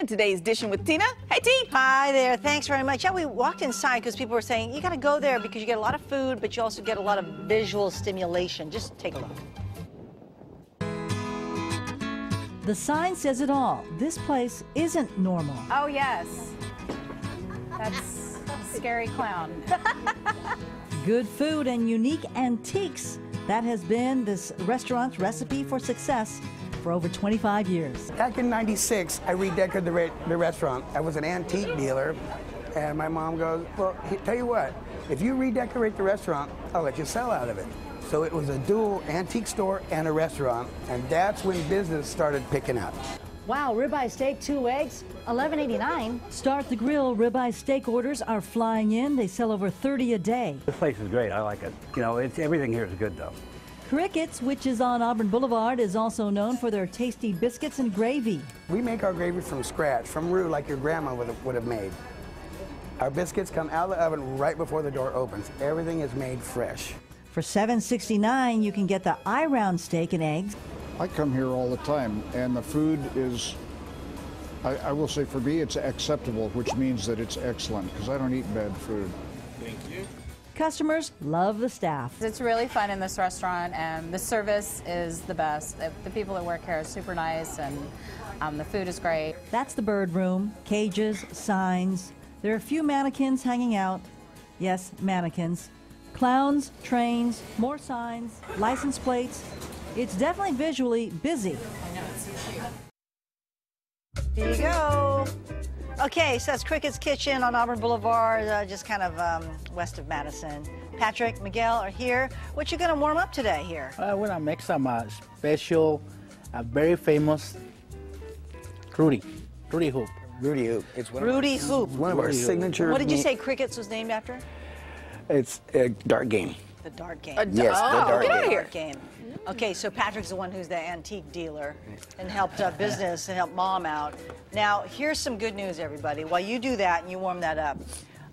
Today's Dishing with Tina. Hey, T. Hi there. Thanks very much. Yeah, we walked inside because people were saying you got to go there because you get a lot of food, but you also get a lot of visual stimulation. Just take a look. The sign says it all. This place isn't normal. Oh, yes. That's scary clown. Good food and unique antiques. That has been this restaurant's recipe for success for over 25 years. Back in 96, I redecorated the, re the restaurant. I was an antique dealer, and my mom goes, well, tell you what, if you redecorate the restaurant, I'll let you sell out of it. So it was a dual antique store and a restaurant, and that's when business started picking up. Wow, ribeye steak, two eggs, $11.89. Start the Grill ribeye steak orders are flying in. They sell over 30 a day. This place is great. I like it. You know, it's everything here is good though. Crickets, which is on Auburn Boulevard, is also known for their tasty biscuits and gravy. We make our gravy from scratch, from roux like your grandma would have, would have made. Our biscuits come out of the oven right before the door opens. Everything is made fresh. For $7.69, you can get the eye round steak and eggs. I come here all the time, and the food is, I, I will say for me, it's acceptable, which means that it's excellent, because I don't eat bad food. Thank you. Customers love the staff. It's really fun in this restaurant, and the service is the best. The, people that work here are super nice, and um, the food is great. That's the bird room, cages, signs. There are a few mannequins hanging out. Yes, mannequins. Clowns, trains, more signs, license plates. It's definitely visually busy. Here you go. Okay, so that's Cricket's Kitchen on Auburn Boulevard, uh, just kind of um, west of Madison. Patrick, Miguel are here. What you gonna warm up today here? I wanna make some uh, special, uh, very famous Rudy, Rudy Hoop. Rudy Hoop. It's one Rudy of our, Hoop. One of Rudy Hoop. signature. What did you say Cricket's was named after? It's a dart game. The dart game. A Yes, the oh, dart game. here. Dart game. Okay, so Patrick's the one who's the antique dealer and helped uh, business and helped mom out. Now, here's some good news, everybody. While you do that and you warm that up,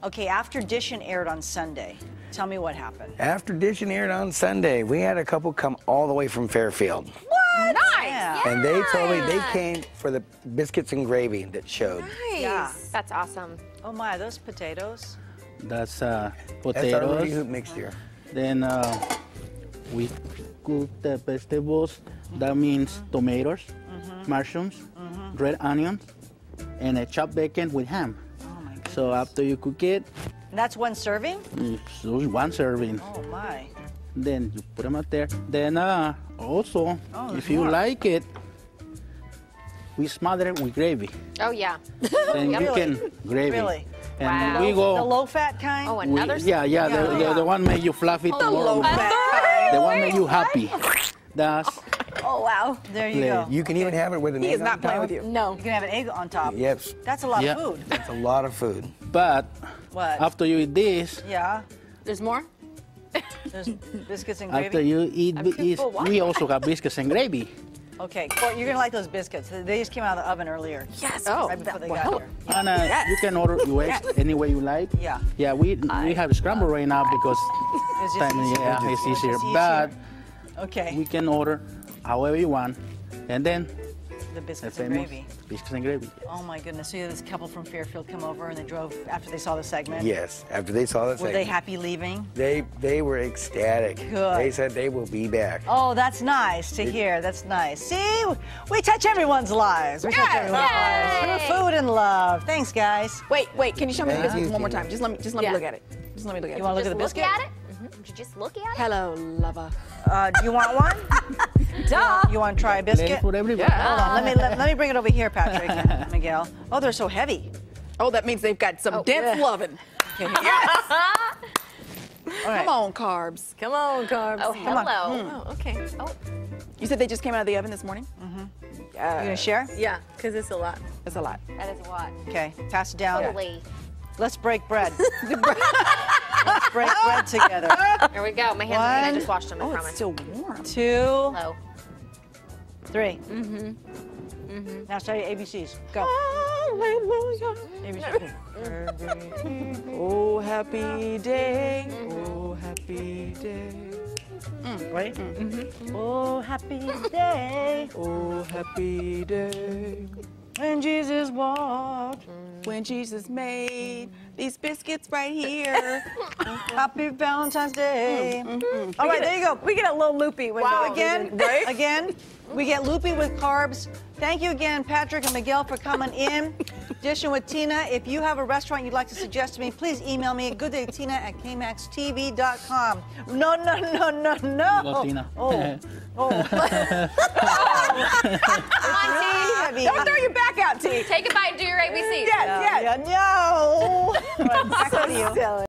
okay, after Dishin aired on Sunday, tell me what happened. After Dish aired on Sunday, we had a couple come all the way from Fairfield. What? Nice. Yeah. And they told me they came for the biscuits and gravy that showed. Nice. Yeah. That's awesome. Oh my, those potatoes. That's uh, potatoes. That's our Rudy potatoes. Hoop mixture. Then uh, we cook the vegetables. That means tomatoes, mushrooms, red onions, and a chopped bacon with ham. so after you cook it, that's one serving? it's just one serving. Oh my. Then you put them out there. Then uh, also, Oh, if you more. like it, we smother it with gravy. Oh yeah. Then you can gravy. Really? And Wow. we The low fat kind? Oh, we- another. yeah, yeah, the, Yeah. the, the one make you fluffy. The tomorrow. low fat kind. The one make you happy. That's Oh, wow. There you Play. go. You can even have it with an He egg is not on playing top. with you. no. You can have an egg on top. Yep. That's a lot Yeah. of food. That's a lot of food. but What? after you eat this, Yeah. There's more. There's biscuits and gravy. after you eat I'm bi- too is, we also have biscuits and gravy. Okay, Court, you're gonna like those biscuits. They just came out of the oven earlier. Yes. Oh, Right before they well, got here. And uh, you can order your eggs any way you like. Yeah. Yeah, we we have scramble right now because It's just time, easier. yeah, it's easier. It's But Okay. we can order however you want, and then the the biscuits and gravy. Biscuits and gravy. Oh my goodness. So you had this couple from Fairfield come over and they drove after they saw the segment. Yes. After they saw that Were they happy leaving? they they were ecstatic. Good. They said they will be back. Oh, that's nice to hear. That's nice. See, we touch everyone's lives. We touch Yes. everyone's lives through food and love. Thanks, guys. Wait, wait. Can you show me the Thank biscuits one more time? Just let me, just let Yeah. me look at it. Just let me look at You it. You want to look at the biscuit? look at it. Would you just look at it? Hello, lover. Uh, do you want one? Duh. You want to try a Ready biscuit? for everybody. Hold on. Let me let, let me bring it over here, Patrick Miguel. Oh, they're so heavy. Oh, that means they've got some Oh, dense yeah. loving. Yes. All right. Come on, carbs. Come on, carbs. Oh, hello. on. Oh, okay. Oh, You said they just came out of the oven this morning? Mm-hmm. Uh, you gonna share? yeah, because it's a lot. It's a lot. That is a lot. Okay. Pass it down. Holy. Let's break bread. Let's break bread together. There we go. My hands are One. I just washed them. I Oh, it's promise. still warm. Two, Hello. three. Mm-hmm. mm-hmm. Now start your ABCs. Go. Hallelujah. ABCs. Mm-hmm. Oh, happy day. Mm-hmm. Oh, happy day. Mm, right? Mm-hmm. Oh, happy day. Oh, happy day. When Jesus walked. When Jesus made these biscuits right here. Happy Valentine's Day. Mm, mm, mm. All right, there you go. We get a little loopy when Wow, again, Right? again, we get loopy with carbs. Thank you again, Patrick and Miguel, for coming in. Dishing with Tina. If you have a restaurant you'd like to suggest to me, please email me at gooddaytina at kmaxtv.com. No, no, no, no, no. Go, Tina. Oh, oh. Oh. heavy. Don't throw your back out, T. Take a bite and do your ABC. Yes, yes. Yeah, no. All right, back to you. Silly.